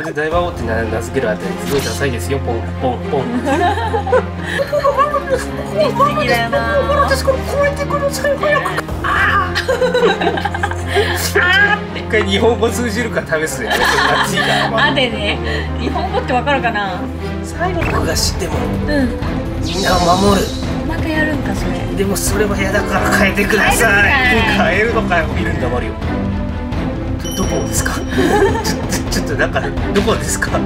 分で大魔王って名付けるあたりすごいダサいですよ。ポンポンポン。不思議だよな私これ超えてください早くあー一回日本語通じるか試すよ暑いから、まあでね日本語ってわかるかな最後僕が知ってもうんみんなを守るまたやるんかそれでもそれは嫌だから変えてください変えるのかよいるんだマリオどこですかちょっとなんかどこですか？武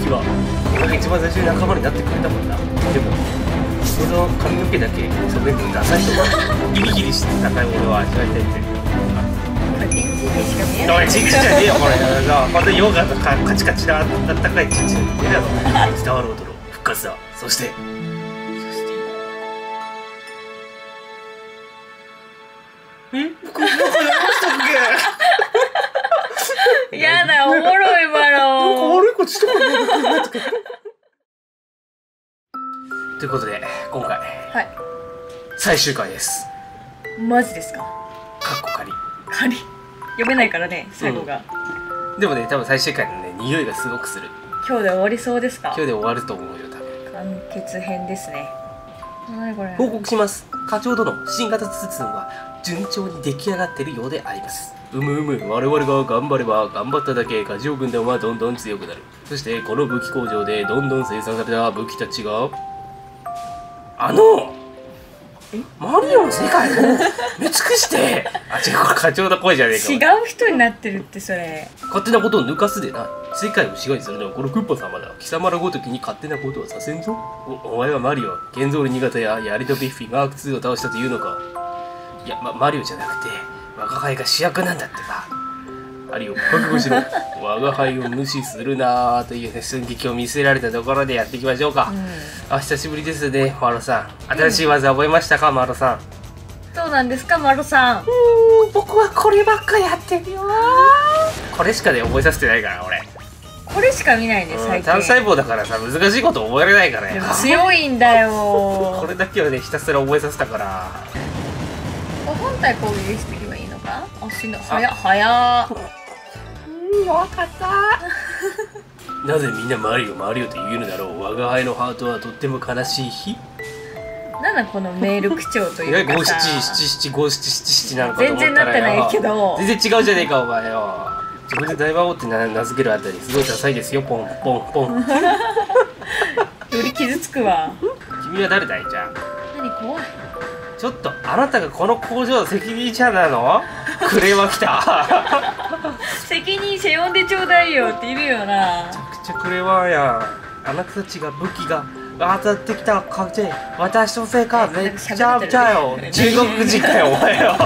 器は。俺が一番最初に仲間になってくれたもんな。でもその髪の毛だけ染めるのダサいとかギリギリして高いものを味わいたいってこれ電池でしか見えおない。いチンチンじゃねえよこれなまた溶岩とかカチカチなあったかいチンチン出るだろ伝わる音の復活だ。そしてということで今回はい。最終回です。マジですか？カッコ仮。仮？読めないからね最後が、でもね多分最終回のね匂いがすごくする。今日で終わりそうですか？今日で終わると思うよ多分。完結編ですね。何これ？報告します。課長殿新型筒は順調に出来上がっているようであります。うむうむ我々が頑張れば頑張っただけ課長軍団はどんどん強くなる。そしてこの武器工場でどんどん生産された武器たちがあのマリオの世界を埋め尽くして。あ違うこれ課長の声じゃねえか。違う人になってるってそれ。勝手なことを抜かすでな世界を支配する。のはこのクッパ様だ。貴様らごときに勝手なことはさせんぞ。おお前はマリオケンゾール新潟やヤリとビッフィマーク2を倒したというのか。いや、ま、マリオじゃなくて我が輩が主役なんだってばマリオ覚悟しろ。我が輩を無視するなーという、ね、寸劇を見せられたところでやっていきましょうか、うん。あ久しぶりですねマロさん。新しい技覚えましたか、マロさん？どうなんですかマロさん？僕はこればっかやってるよこれしかね覚えさせてないから俺。これしか見ないねうん最近。単細胞だからさ難しいこと覚えられないからよでも強いんだよ これだけはねひたすら覚えさせたから。本体攻撃していけばいいのか？足の早っ早っうん分かった。なぜみんなマリオマリオと言うのだろう。我が輩のハートはとっても悲しい日。なんだこのメール口調というかさ。五七七七五七七七なのかと思全ったらよ然なってないけど全然違うじゃねえかお前よ自分で大魔王って名名付けるあたりすごいダサいですよポンポンポンより傷つくわ君は誰だいじゃあ何怖いちょっとあなたがこの工場の責任者なのクレーマー来た責任者呼んでちょうだいよっているよな。めちゃくちゃクレーマーやんあなたたちが武器が当たってきたかって私のせいかめっちゃくちゃよ。中国人かよお前よ。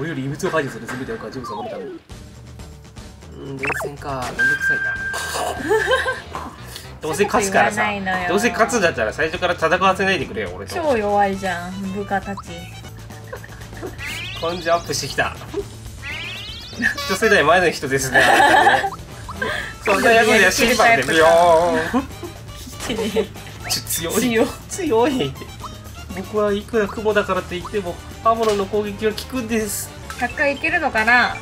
おより異物を排除する全てを勝ちを収めるためにうん連戦かめんどくさいな。どうせ勝つからさ。どうせ勝つんだったら最初から戦わせないでくれよ俺と。超弱いじゃん部下たち。根性アップしてきた一世代前の人ですね。そんなやつではシリバンでビヨーン。来てねち強い。強い。強い。僕はいくら雲だからといっても刃物の攻撃は効くんです。100回いけるのかな？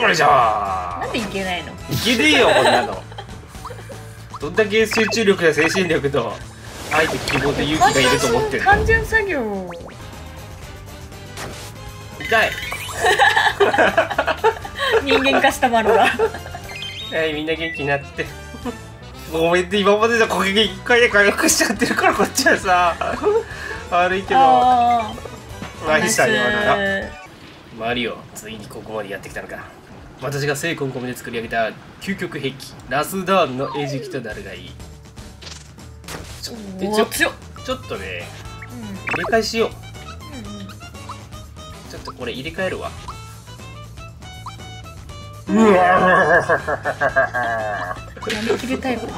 よいしょなんでいけないの？いけねえよこんなの。どんだけ集中力や精神力と愛と希望と勇気がいると思ってる単純作業。痛い人間化したマロがはいみんな元気になって。ごめんって今までの攻撃一回で回復しちゃってるからこっちはさ。悪いけど。何した今ならマリオついにここまでやってきたのか。私が精魂込めて作り上げた究極兵器ラスダーンの餌食となるがいい？ちょっ。ちょっとねうん。入れ替えしようっとこれ入れ替えるわ。ううんわやりきるタイプね。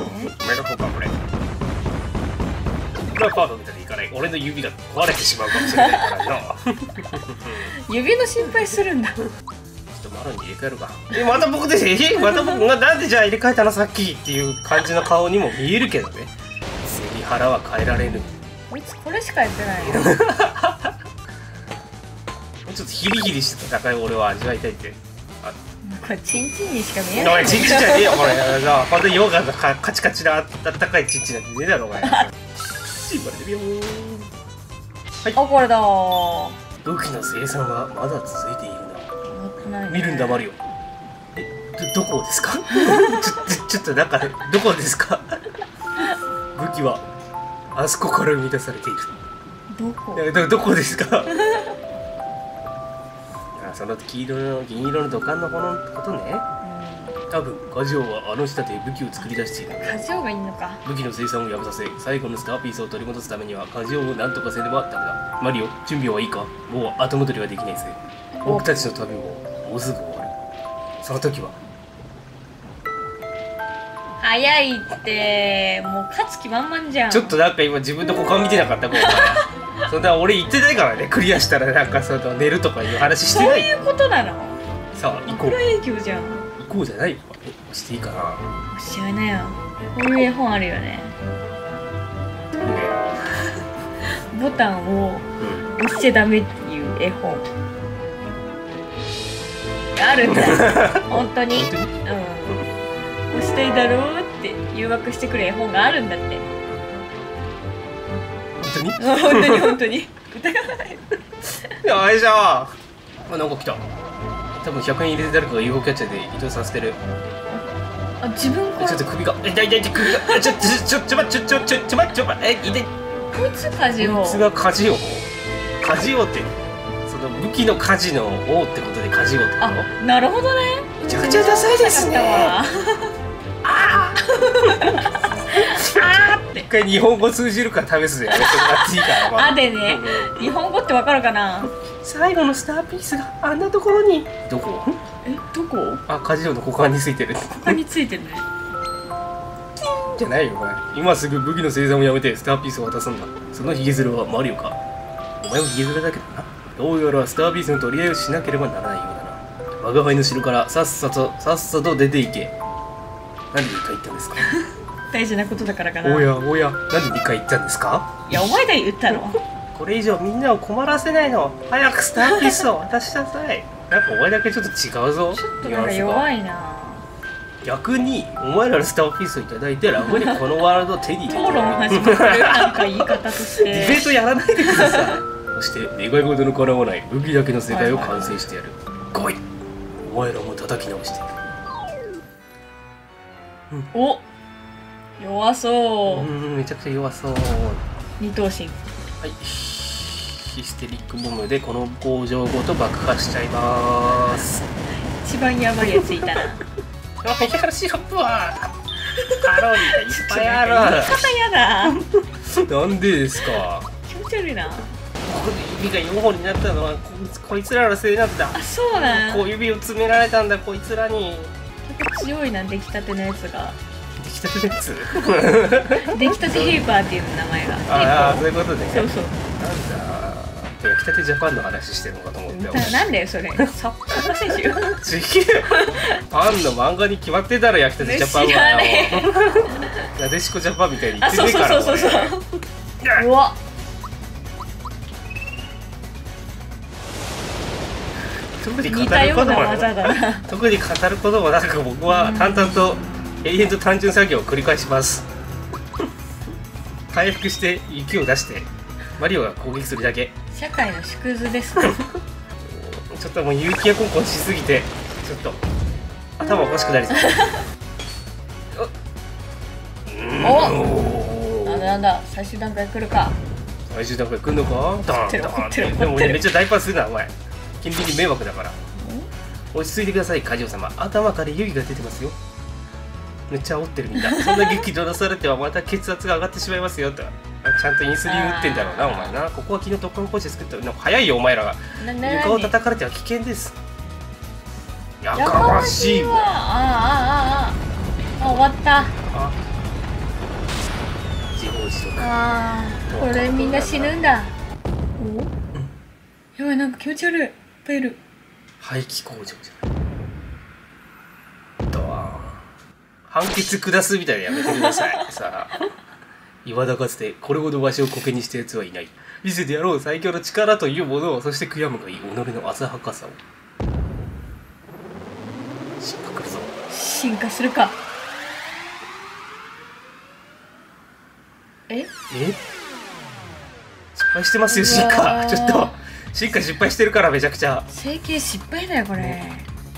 メガポかこれこれはパーフェクトでいかない。俺の指が壊れてしまうかもしれないからな指の心配するんだ。ちょっとマロに入れ替えるか。えまた僕でえまた僕がなんでじゃあ入れ替えたのさっきっていう感じの顔にも見えるけどね。背に腹は変えられぬ。もこいつこれしかやってないよ。う ちょっとヒリヒリした戦いを俺は味わいたいって。あこれチンチンにしか見えない。チンチンじゃねえよこれ。なほんとに溶岩のかカチカチなあったかいチンチンなんてねえだろお前。シンバルでみよーあこれだ。武器の生産はまだ続いているな。ないね。見るんだマリオえどどこですか？ちょちょちょっとなんかどこですか？武器はあそこから生み出されている。どこ？えどどこですか？あその黄色の銀色の土管のこのことね。う多分ガジオはあの下で武器を作り出している。んカジオがいいのか。武器の生産をやめさせ最後のスターピースを取り戻すためにはガジオを何とかせねばダメだ。マリオ準備はいいか。もう後戻りはできないぜ。お。僕たちの旅ももうすぐ終わる。その時は。早いって。もう勝つ気満々じゃん。ちょっとなんか今自分の股間見てなかったこう そんな俺言ってないからねクリアしたらなんかその寝るとかいう話してない。そういうことなの？さあ行こう。いくら営業じゃん。行こうじゃないよ。えしていいかな。知らないよ。こういう絵本あるよね。ボタンをうん。押しちゃダメっていう絵本。あるんだ。本当に？本当に？うん。押したいだろうって誘惑してくる絵本があるんだってに本当に？本当に疑わないよいしょあなんか来た。多分100円入れて誰かが UFO キャッチャーで移動させてる。あ自分かちょっと首がえ痛い痛い首がえちょちょちょちょちょちょちょちょえ痛い。こいつカジオこいつがカジオカジオってその武器のカジの王ってことでカジオってこと？あなるほどね。めちゃくちゃダサいですね。ああーって一回日本語通じるから試すでやめてもらっていいかな、まあでねうん。日本語ってわかるかな？最後のスターピースがあんなところに。どこ？えどこ？あカジオの股間についてる。他についてるね。じゃないよお前今すぐ武器の生産をやめてスターピースを渡すんだ。そのヒゲヅルはマリオか。お前もヒゲヅルだけどな。どうやらスターピースの取り合いをしなければならないようだな。我が輩の城からさっさとさっさと出ていけ。なんで2回言ったんですか？大事なことだからかな。おやおやなんで2回言ったんですか？いやお前が言ったの。これ以上みんなを困らせないの。早くスターピースを渡しなさい。なんかお前だけちょっと違うぞ。ちょっとなんか弱いな。逆にお前らのスターピースをいただいて楽にこのワールドを手に入れて。討論始まってるなんか言い方としディベーてトやらないでください。そして願い事の叶わない武器だけの世界を完成してやる、来いお前らも叩き直してお弱そう。うーんめちゃくちゃ弱そう。は二頭身。い。ヒステリックボムでこの工場ごと爆破しちゃいます。一番やばいやついたな。あやるシロップは。カロリーがいっぱいある。言い方やだ。なんでですか？気持ち悪いな。ここで指が4本になったのはこいつらのせいなんだ。あそうなん。こう指を詰められたんだこいつらに。結構強いな出来たてのやつがたてのやつ出来たてヘイパーっていう名前がああそういうことね。そうそう。なんだ。焼きたてジャパンの話してるのかと思ってななんだよそれ。サッカー選手ちげえよパンの漫画に決まってたら焼きたてジャパンはよなでしこジャパンみたいに言あってそうねえからそうそうそうそうわ特に語ることも特に語ることもなく僕は淡々と永遠と単純作業を繰り返します。回復して雪を出してマリオが攻撃するだけ。社会の縮図ですね。ちょっともう勇気やコンコンしすぎてちょっと頭おかしくなりそう。おなん。だなんだ最終段階来るか。最終段階来んのか？ダってるンダン怒ってるでも怒ってる。めっちゃ大パスするなお前。近隣に迷惑だから。落ち着いてくださいカジオ様。頭から湯気が出てますよめっちゃ煽ってるみんなそんな激怒出されてはまた血圧が上がってしまいますよと。ちゃんとインスリン打ってんだろうなお前な。ここは昨日特訓講師作ったなんか早いよお前らが。なな床を叩かれては危険です。ややかかましいわ。ああああああ終わった。あ自業自得。あーこれみんな死ぬんだ。お？やばいなんか気持ち悪い。いっぱいいる。廃棄工場じゃないドワーン判決下すみたいなのやめてください。さあ。岩田かつてこれほどわしを苔にした奴はいない。見せてやろう最強の力というものをそして悔やむがいい己の浅はかさを。進化するか。え？え？失敗してますよ進化。ー。ちょっと。進化失敗してるからめちゃくちゃ。整形失敗だよこれ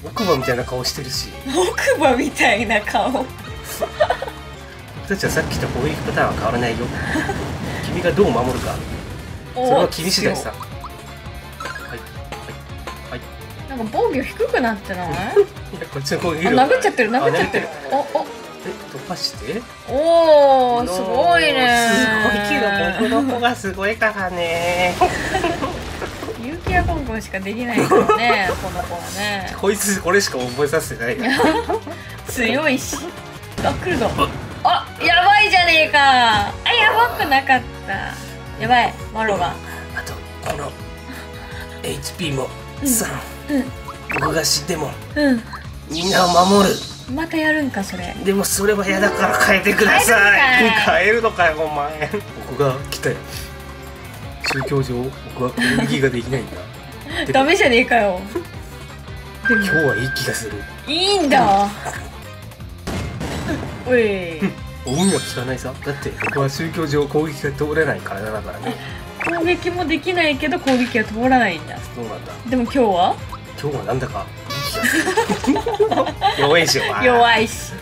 奥歯みたいな顔してるし。奥歯みたいな顔。僕たちはさっきと攻撃パターンは変わらないよ。君がどう守るか。それは君次第さ。はい。はい。はい。なんか防御低くなってない？いやこっちの攻撃殴っちゃってる殴っちゃってる。あおお。え突破して？おーすごいね。すごい。けど僕の子がすごいからね勇気やコンコンしかできないからね この子はね。こいつこれしか覚えさせてないから。強いし。あ来るぞ。あやばいじゃねえか。あやばくなかった。やばい。マロが。あとこの HP もうん。3、うん。僕が死んでもうん。みんなを守る。またやるんかそれ。でもそれは嫌だから変えてください。変えるんか変えるのかよお前。僕が来たよ宗教上僕は攻撃ができないんだ。ダメじゃねえかよ。今日はいい気がする。いいんだ。おい。思いは聞かないさ。だって僕は宗教上攻撃が通れない体だからね。攻撃もできないけど攻撃は通らないんだ。そうなんだ。でも今日は？今日はなんだか 弱いし弱いし。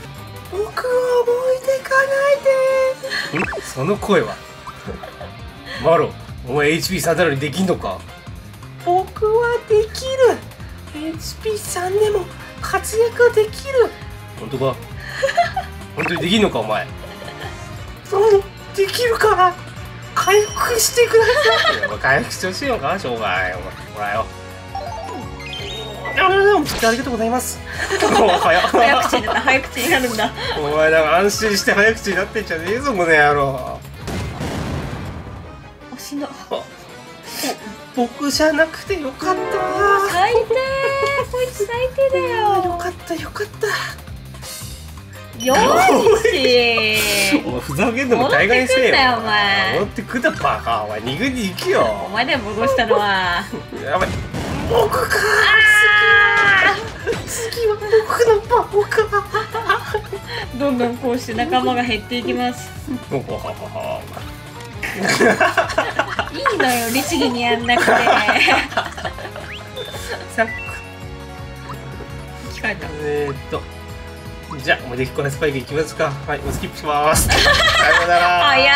僕を覚えていかないで。ん？その声は。マロお前 HP3 なのにできんのか？僕はできる。HP3 でも活躍できる。本当か？本当にできんのかお前？そうできるから。回復してください。回復してほしいのかしょうがない。お前ほらよ。ありがとうございますお前早っ早口になった早口になるんだお前だから安心して早口になってんじゃねえぞこの野郎僕じゃなくてよかった。最低。こいつ最低だよ。よかったよかった。弱いしお前ふざけんのも大概にせえよ。戻ってくんなよお前。戻ってくんだバカお前逃げに行けよ。お前だよ戻したのは。やばい。僕か。次は僕の番かどんどんこうして仲間が減っていきますいいのよ律儀にやんなくて。さ聞かれた。えー、っとじゃあおできっこなスパイクいきますか。はいスキップします。さようなら。あいや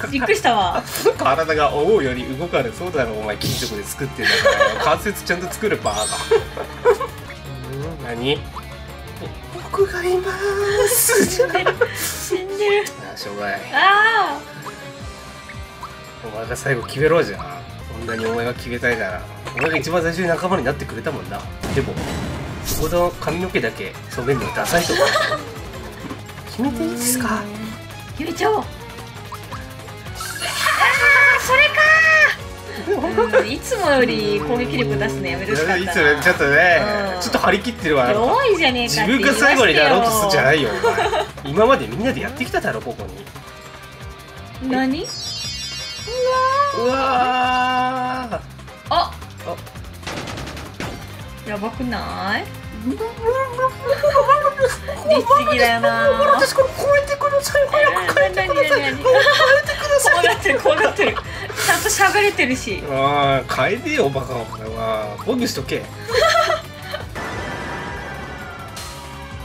ーびっくりしたわ。体が思うより動かぬ。そうだろお前金属で作ってんだから。関節ちゃんと作るバーガー。何？僕がいます。死んでる。死んでる。あしょうがない。あお前が最後決めろじゃん。こんなにお前が決めたいなら。お前が一番最初に仲間になってくれたもんな。でもそこの髪の毛だけ染めるのダサいと思う。決めていいですか？ゆりちゃん。あーそれかー。うんいつもより攻撃力出すのやめてほしかいなつもちょっとねうん。ちょっと張り切ってるわ。弱いじゃねえか自分が最後になろうとするんじゃないよ今までみんなでやってきただろここに。何？やばくない？律儀だよな。私これ超えてください早く帰ってください何何何早く帰ってください。怖がってる怖がってるちゃんとし。ゃべれてるしああ変えてよバカお前は防御しとけ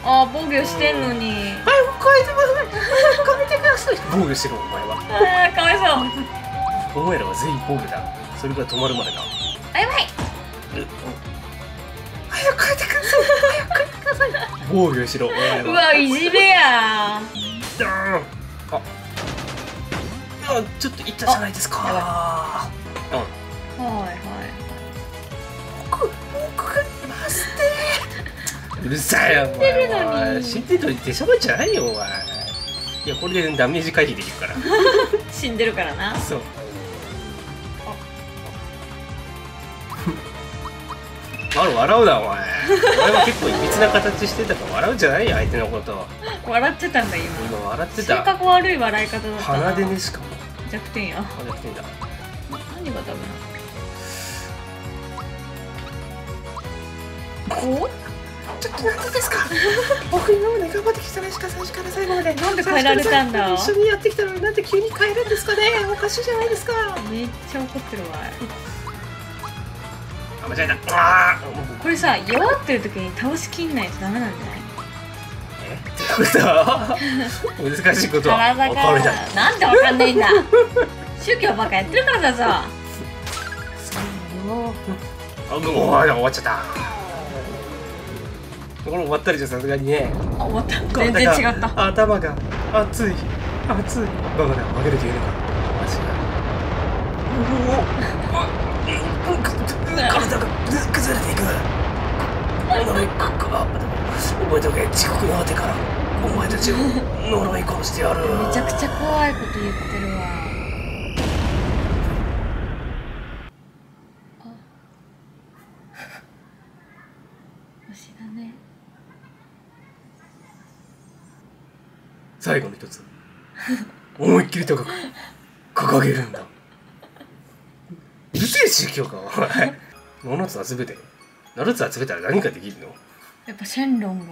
あー防御してんのに。早く変えてください。早く変えてください。防御しろお前は。あーかわいそう。お前らは全員防御だ。それが止まるまでな防御しろ。うはわいじめや。あ。あちょっといったじゃないですか。うん。はいはい。僕僕がうるさいよお前。死んでるのに。お前。死んでるのに出しゃばっちゃないよお前。いやこれでダメージ回避できるから。死んでるからな。そう。あ。る笑うなお前。お前は結構いびつな形してたから笑うんじゃないよ相手のこと。笑ってたんだ今。今笑って性た格悪い笑い方だったな。鼻でねしかも弱点や。鼻でてんだ。何がダメなの？おちょっと何ですか。僕今まで頑張ってきたじゃないですか最初から最後まで。なんで変えられたんだ？一緒にやってきたのになんで急に変えるんですかね。おかしいじゃないですか。めっちゃ怒ってるわあ間違えた。あこれさ弱ってる時に倒しきんないとダメなんじゃない？え？ってこと？難しいことは体分かるじゃん。がなんでわかんないんだ。宗教ばっかやってるからだぞあもう終わっちゃった。これ終わったりじゃさすがにね。あ終わった。全然違った。頭が熱い。熱い。バカだ。曲げるというのかマジだ体が崩れていく。呪いかか覚えとけ地獄の果てからお前たちを呪い殺してやるめちゃく。ちゃ怖いこと言ってるわあ星だね最後の一つ思いっきり高く。掲げるんだうるせえ宗教かお前7つ集めて7つ集めたら何かできるの？やっぱシェンロンが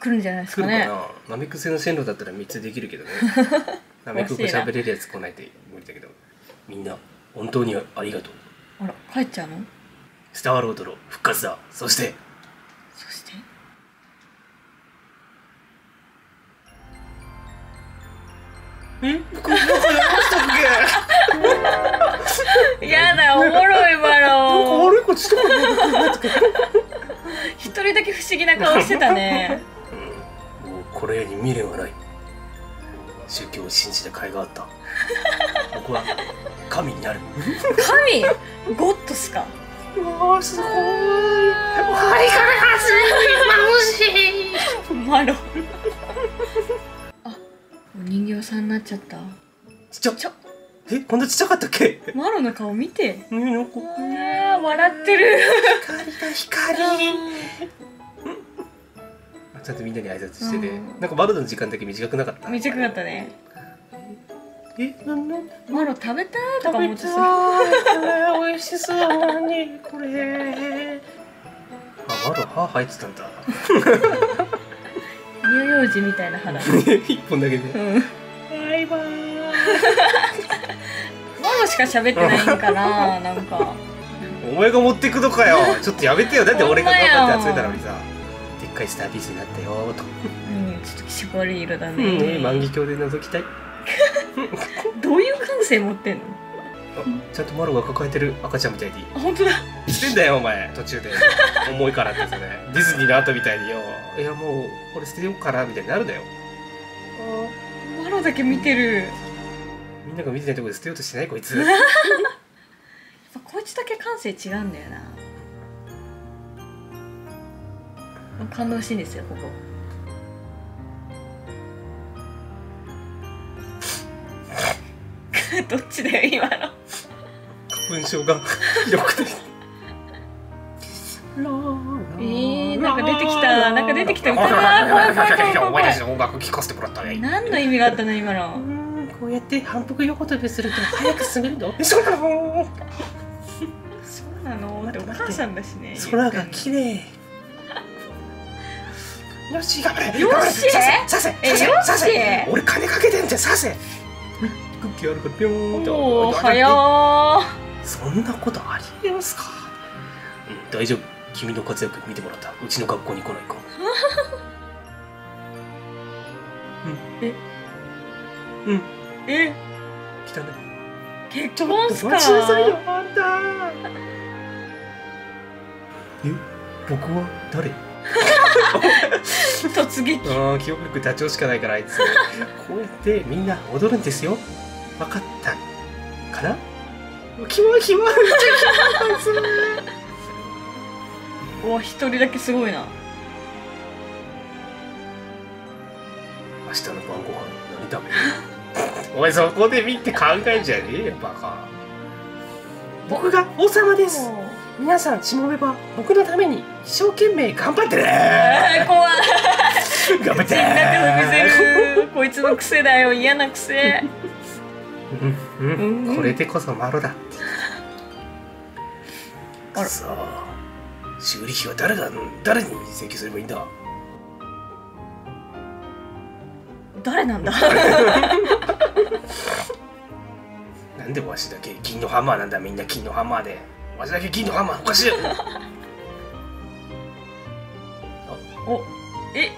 来るんじゃないですかね。来るかな？ナメクセの線路だったら3つできるけどね。ナメク語喋れるやつ来ないと無理だけど。みんな本当にありがとう。あら帰っちゃうの？スターロードの復活だ。そしてえこれなんかやりましたっけやだおもろいわなんかろ悪いことしたかな一人だけ不思議な顔してたね。うんもうこれに未練はない。宗教を信じた甲斐があった。僕は神になる。神？ゴッドっすか？わあすごい。はいからすい。マロ 人形さんになっちゃった。ちっちゃちょ。えこんなちっちゃかったっけ？マロの顔見て。ねなんかあー笑ってる。光だ光ちゃんとみんなに挨拶してて、うん。なんかバルドの時間だけ短くなかった？短かったね。えなんなんマロ食べたいとか思ってさこれ美味しそう。なのにこれ。あマロ歯入ってたんだ乳幼児みたいな肌。一本だけで。うん。バイバイ。マロしか喋ってないんかな なんか。お前が持ってくのかよ。ちょっとやめてよ。だって俺が頑張って集めたのにさでっかいスターピースになったよと。うんちょっと気色悪い色だうんね万華鏡で覗きたい。どういう感性持ってんの？あちゃんとマロが抱えてる赤ちゃんみたいに。あ本当だ。してんだよお前。途中で。重いからってさねディズニーの後みたいによ。いやもうこれ捨てようかなみたいになるんだよ。マロだけ見てる。やっみんなが見てないところで捨てようとしてないこいつ。ぱこいつだけ感性違うんだよな。感動しいんですよここ。どっちだよ今の文章がひどくて。えー、なんか出てきたなんか出てきた歌がお前たちの音楽聴かせてもらったね何の意味があったの今のこうやって反復横跳びすると早く進めるのそうなのそうなのってお母さんだしね空が綺麗よし頑張れよしさせさせさせさせ俺金かけてんってさせクッキーあるからピョーンとおお早ーそんなことありえますか、うん、大丈夫。君の活躍見てもらった。うちの学校に来ないか。うん。えうん。え？来たね。結婚っすか？待ちなさいよあんた。え？僕は誰？突撃。ああ記憶力ダチョウしかないからあいつ。こうやってみんな踊るんですよ。分かったかな？キモいキモいめっちゃお一人だけすごいな。明日の晩ご飯何食べる？お前そこで見て考えんじゃねえよバカ。僕が王様です。皆さんしもべば僕のために一生懸命頑張ってえねー、怖い。頑張って。こいつの癖だよ嫌な癖。うんうん、うん。これでこそマロだあら。くそ修理費は誰が誰に請求すればいいんだ？誰なんだ？なんでわしだけ金のハンマーなんだみんな金のハンマーで。わしだけ金のハンマーおかしい。おえ？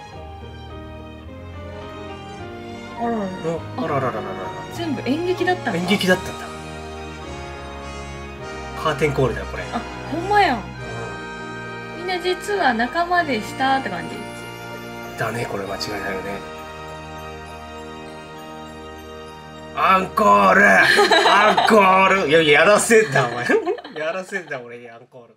あらららららら。らら全部演劇だった演劇だったんだ。カーテンコールだよこれ。あほんまやん。みんな実は仲間でしたって感じ。だねこれ間違いないよね。アンコール！アンコール！いややらせんだお前。やらせんだ 俺にアンコール